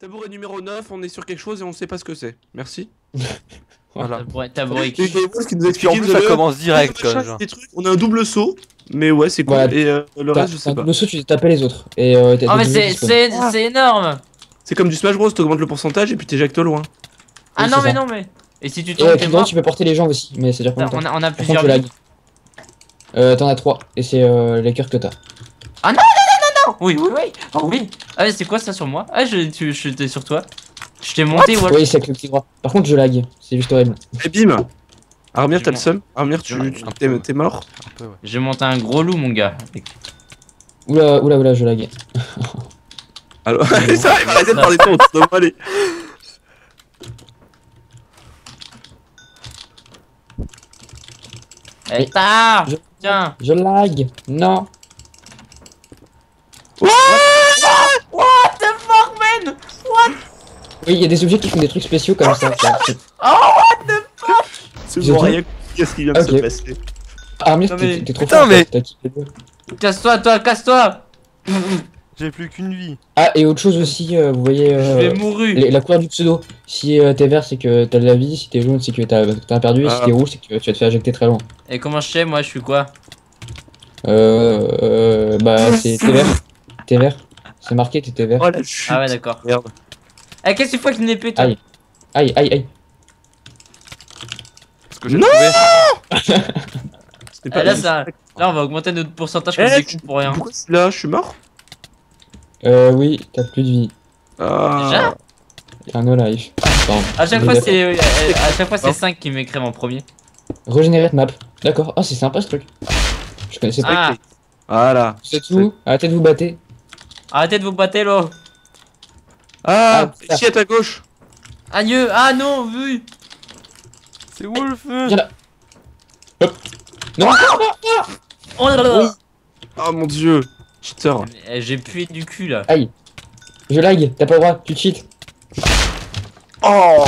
Tabouret numéro 9, on est sur quelque chose et on sait pas ce que c'est. Merci. Voilà. Tabouret, tabouret. Et qui nous Et puis en expliqué plus, ça commence direct, machin, quoi, genre. des trucs. On a un double saut, mais ouais, c'est cool. Voilà. Et euh, le reste, je sais t'as pas. Le saut, tu tapais les autres. Et euh, Oh, mais c'est c'est- Ah. c'est énorme C'est comme du Smash Bros, t'augmentes le pourcentage et puis t'éjectes au loin. Ah Oui, non, c'est mais ça. non, mais. Et si tu Et tombes, euh, t'es tu, vois, mort tu peux porter les gens aussi, mais pas Putain, longtemps. on, a, on a plusieurs. Euh, t'en as 3. Et c'est euh, les cœurs que t'as. Oui, oui, oui. Oh oui. Ah, mais c'est quoi ça sur moi? Ah, je, tu, je t'ai sur toi. Je t'ai monté, ouais. Oui, c'est avec le clic droit. Par contre, je lag. C'est juste horrible. Et bim Armir, t'as le seum Armir, tu t'es mort? Un peu, ouais. J'ai monté un gros loup, mon gars. Oula, oula, oula, je lag. Alors, ça, il va arrêter de faire des de moi, allez. Eh, tard Je- Tiens Je lag. Non. What the fuck, man Oui, il y a des objets qui font des trucs spéciaux comme ça. quoi. C'est- C'est J'ai bon, tout. rien qu'est-ce qui vient de se passer. Armir, t'es mais- t'es trop Putain, fort. mais-. Casse-toi, toi, casse-toi J'ai plus qu'une vie. Ah, et autre chose aussi, euh, vous voyez. Je euh, vais mourir les- la couleur du pseudo. Si euh, t'es vert, c'est que t'as de la vie. Si t'es jaune, c'est que t'as t'as perdu. Et si Ah. t'es rouge, c'est que tu vas te faire éjecter très loin. Et comment je sais, moi, je suis quoi? Euh. euh bah, c'est. T'es vert. T'es vert. C'est marqué, t'étais vert. Oh la chute Ah ouais, d'accord. Merde. Eh, qu'est-ce que tu fais avec une épée, toi Aïe. Aïe, aïe, aïe. Parce que j'ai Non trouvé. C'était Eh, là, ça... là, on va augmenter notre pourcentage Eh, qu'on tu- pour rien. Pourquoi je suis là Je suis mort Euh, oui, t'as plus de vie. Ah. Déjà Un no life. Pardon. À chaque fois, c'est euh, à chaque fois c'est Oh. 5 qui m'écrivent en premier. Régénérer de map. D'accord. Ah, c'est sympa ce truc. Je connaissais pas. Ah, Voilà. C'est tout. Arrêtez de vous battre. arrêtez de vous battre, là. Ah, Ah, ici à ta gauche Agneux, ah non, vu. C'est Wolf Viens là. Hop. Non. Oh là là. Oui. Oh mon dieu Cheater Eh, J'ai pué du cul là. Aïe. Je lag. T'as pas le droit. Tu cheats. Oh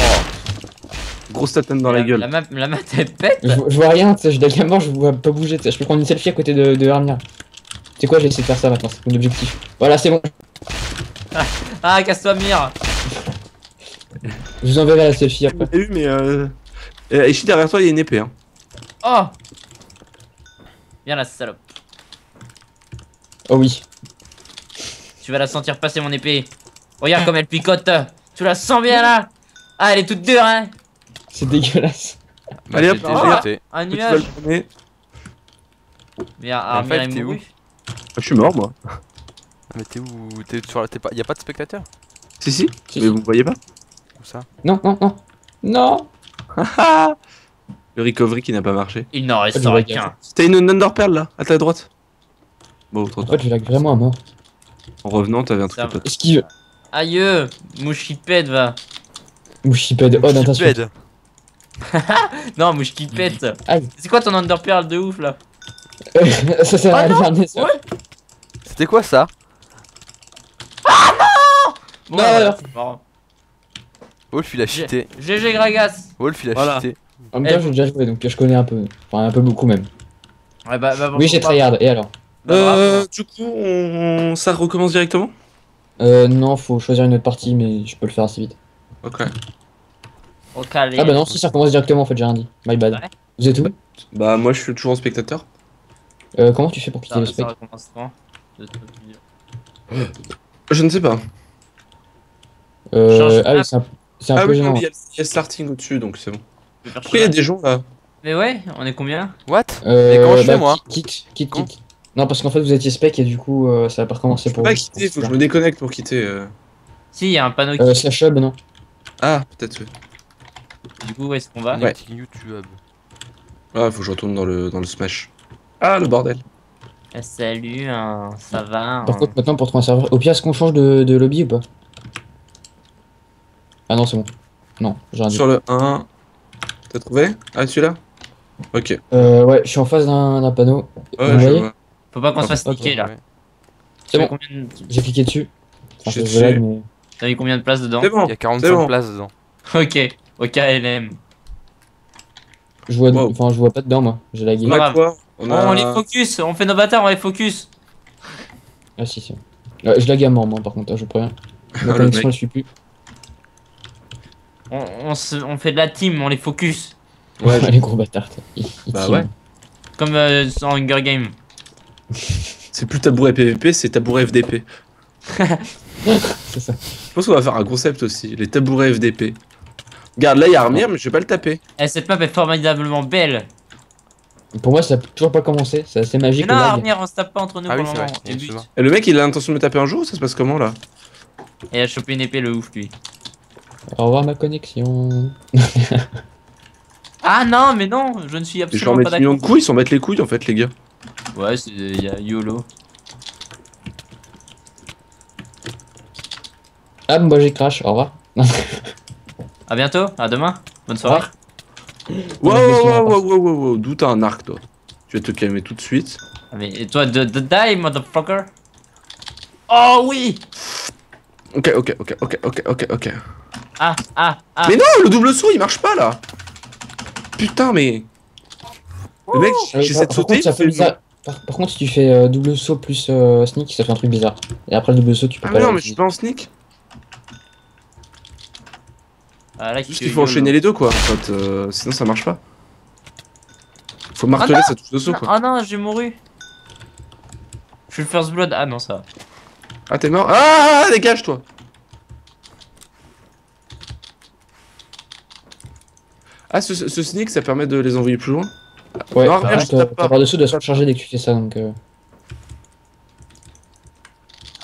Grosse tatane dans la La gueule. map, la map elle pète. Je, je vois rien. tu sais, Je lag à mort. Je vois pas bouger. tu sais, Je peux prendre une selfie à côté de, de Armia. C'est quoi J'ai essayé de faire ça maintenant. C'est mon objectif. Voilà, c'est bon. Ah, casse-toi, Mire. Je vous enverrai la selfie après. J'ai eu, mais euh. euh, Ici derrière toi, il y a une épée. Hein. Oh. Viens la salope. Oh oui. Tu vas la sentir passer mon épée. Regarde comme elle picote. Tu la sens bien là. Ah, elle est toute dure, hein. C'est dégueulasse. Allez, Allez, hop. hop. Ah. jeté. Un Petit nuage. Mais Armir fait, est t'es mouru. Ah, Je suis mort, moi. Ah, Mais t'es où T'es sur la. T'es pas. Y'a pas de spectateur Si, si. Si, Mais si. vous me voyez pas Où ça Non, non, non. Non. Le recovery qui n'a pas marché. Il n'en Ah, restera je qu'un. T'as une Underpearl là, à ta droite. Bon, trop En tôt. fait, je lag vraiment à mort. En revenant, t'avais un truc va. Esquive. Aïe, mouchipède va. Mouchipède. Oh. Bed. Non, mouchipède. C'est quoi ton underpearl de ouf là ça sert à Ah rien de non. faire des ça. Ouais. C'était quoi ça voilà, non. c'est marrant. Wolf il a cheaté. GG Gragas. Wolf il a Voilà. cheaté. En même temps, j'ai déjà joué donc je connais un peu. Enfin, un peu beaucoup même. Ouais, bah, bah, Oui, j'ai bah, tryhard. Et alors bah, Euh, bravo. du coup, on... ça recommence directement? Euh, non, faut choisir une autre partie, mais je peux le faire assez vite. Ok. Au calé. Ah bah non, si ça recommence directement en fait, j'ai rien dit. My bad. Ouais. Vous êtes où? Bah, moi je suis toujours en spectateur. euh, Comment tu fais pour quitter Ça, le ça recommence quand? Je ne sais pas. Euh, Ah c'est un, c'est un Ah peu oui, non, gênant. mais il y, a- a starting au-dessus, donc c'est bon. Pourquoi il y a des gens là Mais ouais, on est combien What? Euh, Mais comment je fais, bah, moi? quitte, Comment quitte. Non, parce qu'en fait, vous étiez spec et du coup, euh, ça va pas recommencer Je peux pour pas vous. quitter, faut que je me déconnecte pour quitter. euh. Si, il y a un panneau qui. Euh, slash hub, non Ah, peut-être. oui. Du coup, où est-ce qu'on va? Ouais. Connecting YouTube. Ah, faut que je retourne dans le, dans le Smash. Ah, le bordel. Eh, Salut, hein, ça va Par hein. contre, maintenant, pour trouver un serveur. Au pire, est-ce qu'on change de, de lobby ou pas? Ah non, c'est bon. Non, j'ai rien dit. Sur le 1. T'as trouvé? Ah, celui-là? Ok. Euh, ouais, je suis en face d'un panneau. Ouais, Vous je voyez vois. Faut pas qu'on se fasse Ok, niquer là. Ouais. C'est bon. combien de- J'ai cliqué dessus. Enfin, mais. T'as mis combien de places dedans? C'est bon. Il y a 45 c'est bon. places dedans. Ok, au KLM. Je vois, Wow. enfin, je vois pas dedans, moi. J'ai lagué. On Pas a grave. quoi? On a. On les focus, on fait nos bâtards, on les focus. Ah, si, si. Euh, je lag à mort, moi, par contre, hein, je préviens. La le connexion, mec. je suis plus. On, on, se, on fait de la team, on les focus. Ouais, les gros bâtards. Ils- ils Bah ouais. Comme euh, en Hunger Game. C'est plus tabouret PVP, c'est tabouret FDP. C'est ça. Je pense qu'on va faire un concept aussi, les tabourets FDP. Regarde, là il y a Armir, mais je vais pas le taper. Eh, cette map est formidablement belle. Pour moi, ça a toujours pas commencé. C'est assez Mais magique. non. Armir, on se tape pas entre nous Ah pour le moment. Et, le mec il a l'intention de me taper un jour, ça se passe comment là? Et il a chopé une épée, le ouf, lui. Au revoir ma connexion. Ah non, mais non, je ne suis absolument pas mettre millions d'accord. de couilles, ils s'en mettent les couilles en fait les gars. Ouais, c'est- il y a YOLO. Ah, moi j'ai crash. Au revoir. À bientôt, à demain. Bonne soirée. Wow, wow, wow, wow, wow, wow, d'où t'as un arc toi? Tu vas te calmer tout de suite. Ah, Mais et toi, de, de die, motherfucker? Oh oui Ok, ok, ok, ok, ok, ok, ok. Ah, ah, ah. Mais non, le double saut il marche pas là Putain, mais. Le mec, Euh, j'essaie de par contre, sauter. ça fait bizarre. Par, par contre, si tu fais euh, double saut plus euh, sneak, ça fait un truc bizarre. Et après le double saut, tu peux Ah, pas. mais non, mais je suis pas en sneak. Ah, là, Juste qu'il faut enchaîner les deux quoi. En fait, euh, sinon ça marche pas. Faut marteler non sa touche de saut quoi. Ah non, j'ai mouru. Je suis le first blood. Ah non, ça va. Ah, t'es mort Ah, dégage toi Ah, ce, ce sneak ça permet de les envoyer plus loin Ouais, Non, par regarde, contre, je tape euh, pas. ta barre dessous doit se recharger dès que tu fais ça donc. Euh,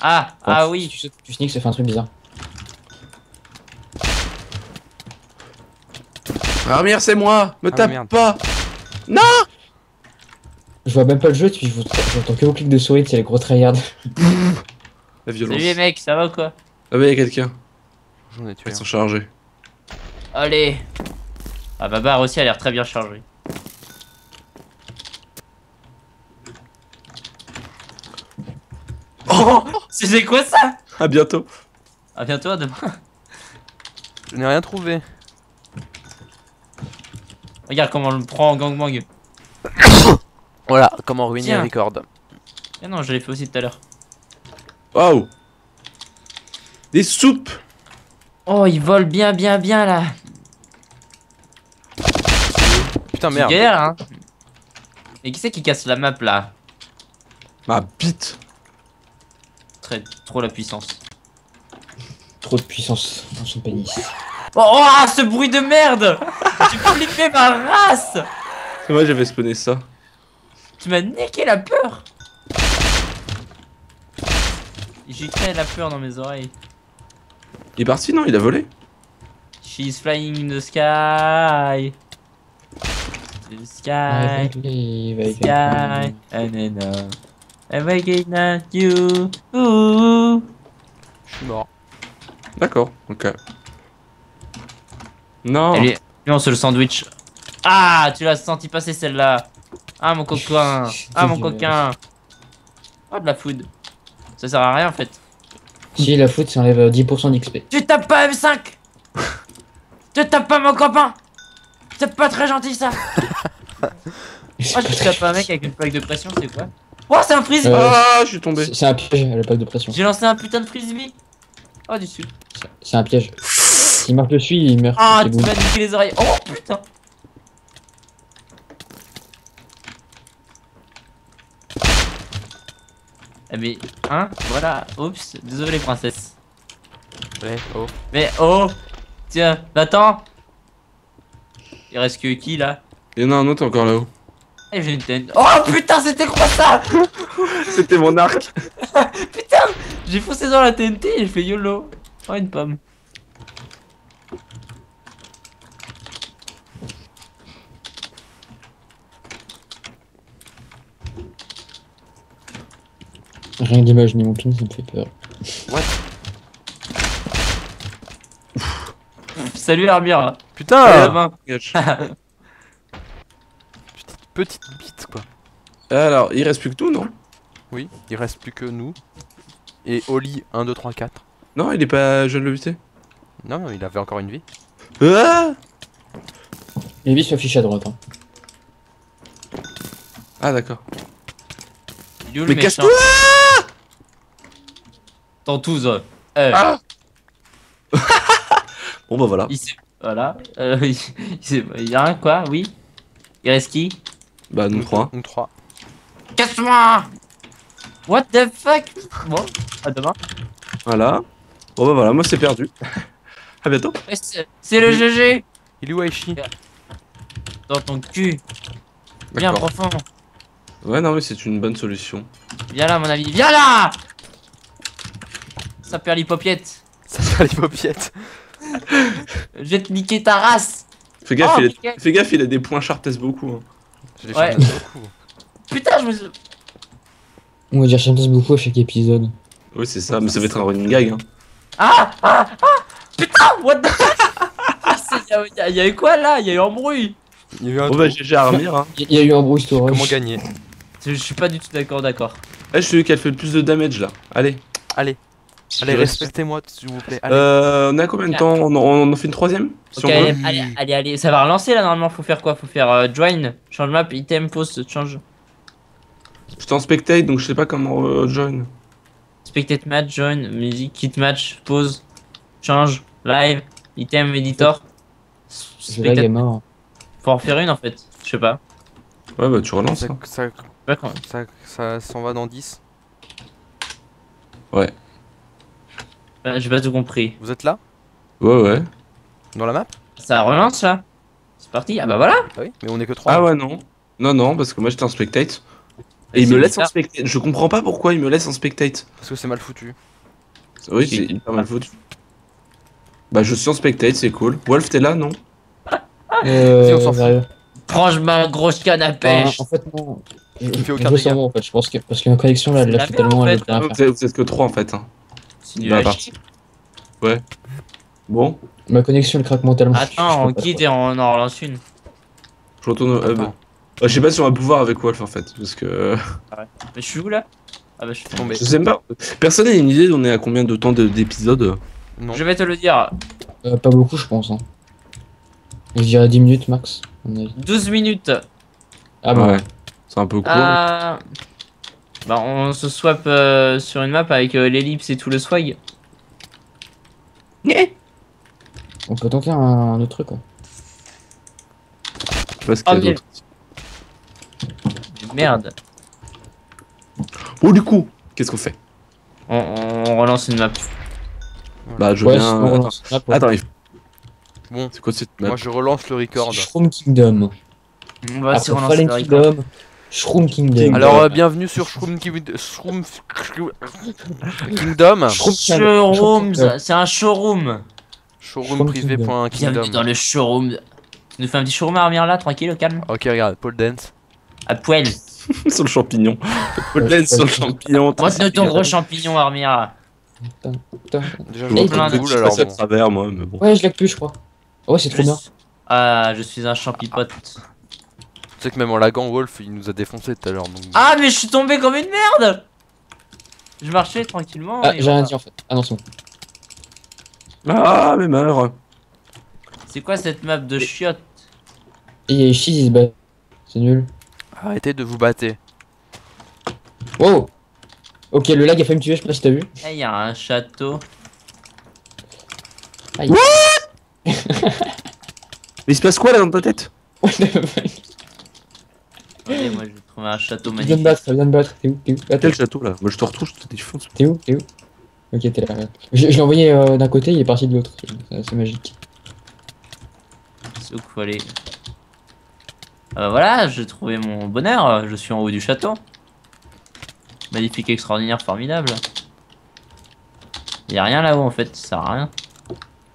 Ah, quand ah tu- oui. Tu, tu sneak, ça fait un truc bizarre. Armir, c'est moi Me Ah, tape merde. pas Je vois même pas le jeu, tu j'entends que vos clics de souris, c'est les gros tryhards. La violence. Salut les mecs, ça va ou quoi? Ah, bah y'a quelqu'un. J'en ai tué. Ils sont chargés. Allez. Ah, ma barre aussi a l'air très bien chargée. Oh C'est quoi ça? À bientôt. À bientôt, à demain. Je n'ai rien trouvé. Regarde comment on le prend en gangbang. Voilà, comment ruiner Tiens. un record. Ah non, je l'ai fait aussi tout à l'heure. Waouh Des soupes Oh, il vole bien, bien, bien là. Putain, merde. galère, hein. Et qui c'est qui casse la map là Ma bite Très, trop la puissance. Trop de puissance dans son pénis. Oh, oh, ah, ce bruit de merde J'ai flippé ma race C'est moi j'avais spawné ça. Tu m'as niqué la peur J'ai créé la peur dans mes oreilles. Il est parti non? Il a volé? She's flying in the sky. The sky. Sky. And then, uh, I'm waking at you. Ooh. Je suis mort. D'accord, ok. Non Allez, non, c'est le sandwich. Ah, tu l'as senti passer celle-là. Ah, mon coquin. Ah, mon coquin. Ah, de la food. Ça sert à rien en fait. Si la foot, ça enlève euh, 10% d'XP. Tu tapes pas M5 Tu tapes pas mon copain C'est pas très gentil ça Oh, je tape un mec avec une plaque de pression, c'est quoi Oh, c'est un frisbee Euh, Ah, je suis tombé. C'est un piège à la plaque de pression. J'ai lancé un putain de frisbee Oh, du sucre. C'est un piège. S'il marche dessus, il meurt. Ah, tu m'as niqué les oreilles. Oh putain Eh mais, hein Voilà, oups, désolé princesse. Ouais, oh. Mais oh Tiens, attends Il reste que qui là? Il y en a un autre encore là-haut. Eh j'ai une tête. Oh putain, c'était quoi ça C'était mon arc. Putain J'ai foncé dans la TNT et j'ai fait YOLO. Oh, une pomme. Rien d'imaginer mon pin, ça me fait peur. Salut Armure. Allez, Putain la main. Gage. Petite bite, quoi. Alors, il reste plus que tout, non? Oui, il reste plus que nous. Et Oli 1, 2, 3, 4. Non, il est pas. Je viens de le buter. Non, non, il avait encore une vie. Ah Les vis s'affichent à droite. Hein. Ah, d'accord. Il est où le Mais méchant casse-toi Tantouze. Euh, Ah Bon bah voilà. Il s'est... Voilà. Euh, il, il s'est- il y a rien quoi, oui? Il reste qui? Bah nous trois. Nous trois. Casse-moi What the fuck? Bon, à demain. Voilà. Bon bah voilà, moi c'est perdu. à bientôt. C'est le GG Il est où Aishi Dans ton cul Bien profond Ouais non mais c'est une bonne solution. Viens là, mon avis. Viens là Ça perd l'hypopiette. Ça les paupiètes. Je vais te niquer ta race. Fais gaffe, Oh, il a... Fais gaffe, il a des points Sharpness beaucoup. hein. Je les Ouais. beaucoup. Putain, je me suis... On va dire Champions beaucoup à chaque épisode. Oui c'est ça, mais ça va être un running gag. Hein. Ah Ah Ah Putain What the y'a- y'a- Y'a eu quoi là? Y'a eu embrouille Il y a eu un Bon trou. bah GG Armir. Hein. Il y a eu un bruit storage. Comment gagner? Je suis pas du tout d'accord, d'accord. Eh, je suis celui qui a fait le plus de damage là. Allez. Allez, allez, respectez-moi s'il vous plaît. Allez. Euh, on a combien de temps on en, on en fait une troisième si allez, allez, allez, allez, ça va relancer là normalement. Faut faire quoi? Faut faire euh, join, change map, item, post, change. J'étais en spectate donc je sais pas comment euh, join. Spectate match, join, musique, kit match, pause, change, live, item, editor. Lag est Spectate. mort. Faut en faire une en fait. Je sais pas. Ouais bah tu relances. ça, hein. ça, ça, ça s'en va dans 10. Euh, J'ai pas tout compris. Vous êtes là Ouais ouais. Dans la map Ça relance là C'est parti Ah bah voilà Ah oui, mais on est que 3. Ah ouais non. Non non parce que moi j'étais en spectate. Et il me laisse en spectate. Je comprends pas pourquoi il me laisse en spectate. Parce que c'est mal foutu. Oui C'est- hyper mal foutu. Bah je suis en spectate c'est cool. Wolf t'es là non Euh, Si, on s'en fout. Prends ma grosse canne à Ah, pêche en fait, non. Je, Il fait je aucun dégât. en fait, je pense que parce que ma connexion là, elle l'a fait tellement, en elle fait. était rien vous, êtes, que trois en fait. Hein. Bah, chier. Bon, Ma connexion elle craque mentalement. Attends, on quitte et on en relance une. je retourne au hub. Euh, je sais pas si on va pouvoir avec Wolf en fait. Parce que. Mais je suis où là? Ah bah je suis Tombé. Je sais pas. Personne n'a une idée on est à combien de temps de- d'épisodes Non. Je vais te le dire. Euh, pas beaucoup, je pense. Hein. Je dirais 10 minutes max. à mon avis. 12 minutes. Ah bah, Ouais. C'est un peu court. Ah. Bah on se swap euh, sur une map avec euh, l'ellipse et tout le swag. on peut tenter un, un autre truc. Quoi. Je sais pas ce qu'il y a Ah, mais- d'autre. Merde. Bon du coup, qu'est-ce qu'on fait? On, on relance une map. Bah je veux Ouais, bien. sinon, on Attends, lance une map, ouais. Attends, il faut- Bon, c'est quoi cette map? moi je relance le record. Kingdom. On va se relancer Fallen le record. Kingdom, Shroom Kingdom. Kingdom. Alors euh, bienvenue sur Shroom Kingdom. Shroom Kingdom. Shroom Showroom, c'est un showroom. Showroom Shroom privé. point Bienvenue Kingdom. dans le showroom. Tu nous fais un petit showroom à Armir là, tranquille, au calme. Ok, regarde, Paul Dance. À poil. sur le champignon. Je sais sur le champignon. Montre-nous ton gros champignon, Armir. Putain. Déjà, Je plein de de je alors bon. travers moi, mais bon. Ouais, je lag plus, je crois. Ouais, c'est trop bien. Ah, je suis un champipote. Tu sais que même en lagant, Wolf il nous a défoncé tout à l'heure. donc- Ah, mais je suis tombé comme une merde Je marchais tranquillement. Ah, et j'ai rien dit en fait. Ah non, c'est bon. Ah mais meurs. C'est quoi cette map de chiottes Et il y a Ishii, il se bat. C'est nul. Arrêtez de vous battre. Wow Ok, le lag a fait me tuer, je sais pas si t'as vu. Eh, il y a un château. Aïe. Mais il se passe quoi là dans ta tête? Attendez, moi je vais trouver un château Il vient de magnifique. battre, il vient de battre. T'es où T'es où Quel château là Moi je te retrouve, je te défonce. t'es où T'es où Ok, t'es là. Je, je l'ai envoyé euh, d'un côté, il est parti de l'autre. C'est magique. C'est où qu'il faut aller Ah bah voilà, j'ai trouvé mon bonheur. Je suis en haut du château. Magnifique, extraordinaire, formidable. Y a rien là-haut en fait, ça sert à rien.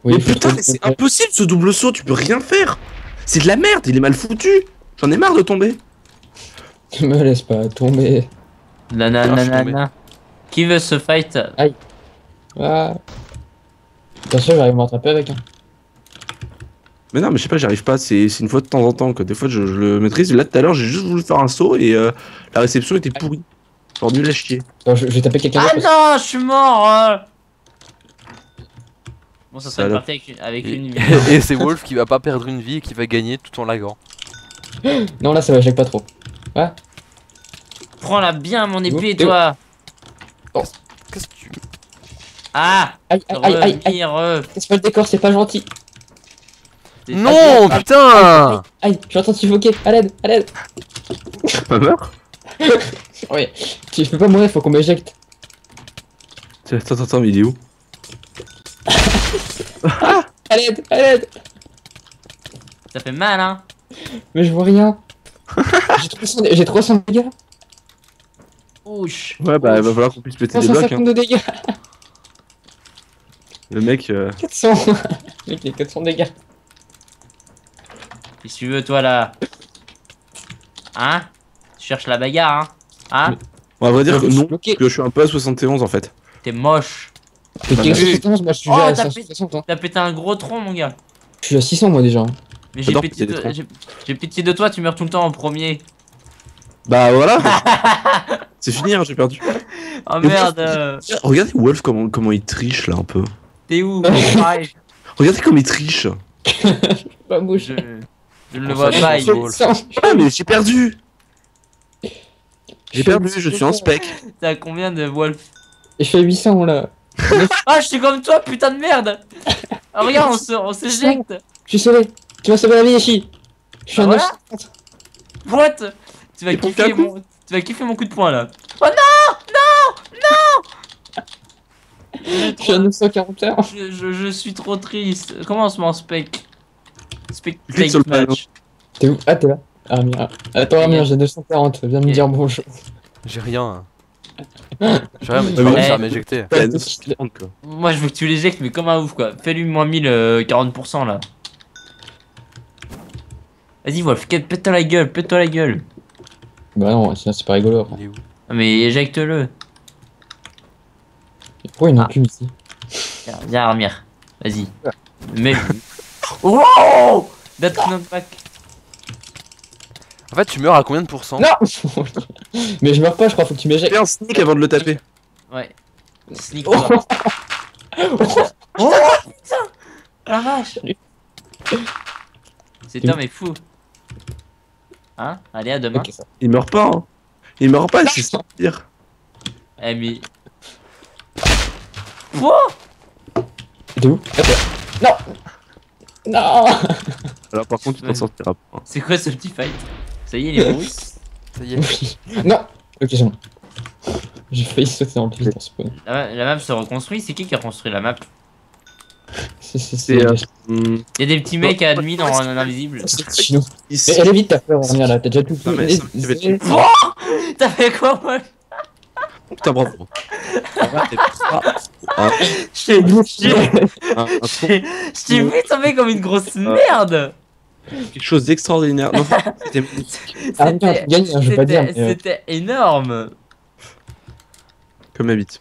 Oui, mais putain, mais c'est impossible ce double saut, tu peux rien faire. C'est de la merde, il est mal foutu. J'en ai marre de tomber. Me laisse pas tomber. Nana, Ah, je suis nana, tombé. nana. Qui veut se fight? Ah. Bien sûr, j'arrive à me rattraper avec. Hein. Mais non, mais je sais pas, j'arrive pas. C'est c'est une fois de temps en temps que des fois je, je le maîtrise. Là tout à l'heure, j'ai juste voulu faire un saut et euh, la réception était pourrie. Genre nul à chier. Attends, je, je vais taper quelqu'un Ah non, je suis mort euh. Bon, ça serait parti avec une, avec Et, une vie. et c'est Wolf qui va pas perdre une vie et qui va gagner tout en lagant. Non, là, ça va, pas trop. Prends-la bien, mon épée, toi Qu'est-ce que tu. Ah Aïe, aïe, aïe, aïe, aïe. Remire, euh. Casse pas le décor, c'est pas gentil. Non, putain Aïe, je suis en train de suffoquer. À l'aide, à l'aide. Pas meurt Ouais. Je peux pas mourir, faut qu'on m'éjecte. Attends, attends, attends, mais il est où À l'aide, à l'aide. Ça fait mal, hein Mais je vois rien. J'ai 300, dé- j'ai 300 dégâts. Ouch. Ouais, bah, il va falloir qu'on puisse péter des blocs. Hein. 350 de dégâts. Le mec, euh, 400. Mec, il a 400 dégâts. Qu'est-ce que tu veux, toi, là? Hein? Tu cherches la bagarre, hein? Hein? On va dire que non, bloqué. que je suis un peu à 71 en fait. T'es moche. T'es Bah, 471, moi je suis Oh, déjà à t'as 560. hein. T'as pété un gros tronc, mon gars. Je suis à 600 moi déjà. Mais j'ai pitié, de... pitié de toi, tu meurs tout le temps en premier. Bah voilà C'est fini, hein, j'ai perdu. Oh merde, moi, euh, Regardez Wolf comment, comment il triche là un peu. t'es où Regardez comme il triche. Pas bouge. je... je ne le vois pas. il est- Ah mais j'ai perdu J'ai perdu, je suis en spec. T'es à combien de Wolf je fais 800 là. Ah, je suis comme toi, putain de merde Ah, Regarde, on se- on s'éjecte Je suis sauvé. Tu m'as sauvé la vie, Ishi. Je suis Ah à voilà 950. What? Tu vas kiffer mon... Tu vas kiffer mon coup de poing, là. Oh non Non Non Je suis à 941. je, je, je suis trop triste. Comment on se met en spec? Spec match. T'es où? Ah, t'es là. Ah, merde. Attends, Armien, j'ai 240. Viens me dire bonjour. J'ai rien. J'ai rien, mais tu vas réussir à m'éjecter. Ouais, 230, quoi. Moi, je veux que tu l'éjectes, mais comme un ouf, quoi. Fais-lui moins 1000, euh, 40%, là. Vas-y, Wolf, pète- pète-toi la gueule, pète-toi la gueule. Bah non, sinon c'est pas rigolo. après. Il est où Ah, Mais éjecte-le. Pourquoi une Ah. enclume ici Viens, viens, Armir. Vas-y. Mais. Wow That knockback. En fait, tu meurs à combien de pourcents Non Mais je meurs pas, je crois, faut que tu m'éjectes. Fais un sneak avant de le taper. Ouais. Sneak Oh. Oh putain La vache Cet homme est fou. Hein Allez, à demain. Il meurt pas, hein. Il meurt pas, c'est ça pire. Eh, mais. Quoi? T'es où? T'es là. Non Non Alors par contre, tu t'en sortiras pas. C'est quoi ce petit fight? Ça y est, il est pourri. Ça y est. Non Ok, c'est bon. J'ai failli sauter dans le vide dans ce point. La, la map se reconstruit. C'est qui qui a construit la map? C'est euh. Il y a des petits mecs à demi dans un invisible. c'est chino. Ici. Mais allez vite, t'as peur, Armia là, t'as déjà tout Non, mais fait. T'as fait quoi, moi Putain, bravo. Ah, Je t'ai- vu tomber comme une grosse merde quelque chose d'extraordinaire. Non, c'était. C'était énorme comme ma bite.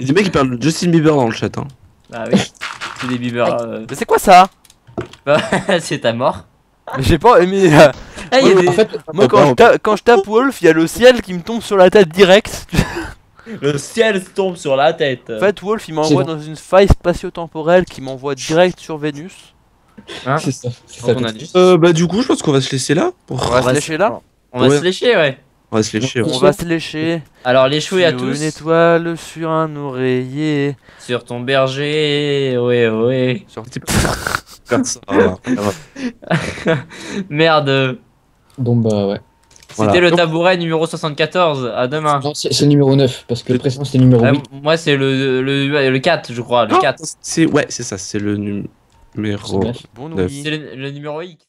Il y a des mecs qui parlent de Justin Bieber dans le chat. Hein. Ah oui, c'est des beavers. euh, Mais c'est quoi ça? Bah, c'est ta mort. Mais j'ai pas aimé. euh, Ah, il y a ouais, des- En fait, Moi, quand je, tape, quand je tape Wolf, il y a le ciel qui me tombe sur la tête direct. Le ciel se tombe sur la tête. En fait, Wolf, il m'envoie dans une faille spatio-temporelle qui m'envoie direct sur Vénus. Hein c'est ça. Ça. on a dit. Euh, bah, du coup, je pense qu'on va se laisser là. Pour... On va va se se- lécher là On va Ouais. se lécher, ouais. On va se lécher. On ouais. va se lécher. Alors, les chouilles à tous. Une étoile sur un oreiller. Sur ton berger, ouais, ouais. Sur... Faire ça. Merde. Bon bah ouais. C'était Voilà. le tabouret numéro 74. À demain. Non, c'est le numéro 9, parce que le précédent c'était le numéro Euh, 8. moi, c'est le, le, le 4, je crois. Le Non, 4. C'est ouais, c'est ça, c'est le numéro. C'est neuf. Bon. C'est le, le numéro X.